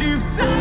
you've done.